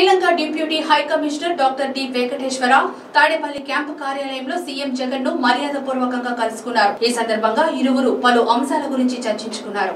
Sri Lanka deputy high commissioner doctor D Venkateswara Tadepalli camp కార్యాలయంలో CM జగన్ను మర్యాదపూర్వకంగా కలుసుకున్నారు. ఈ సందర్భంగా ఇరువురు పలు అంశాల గురించి చర్చించుకున్నారు.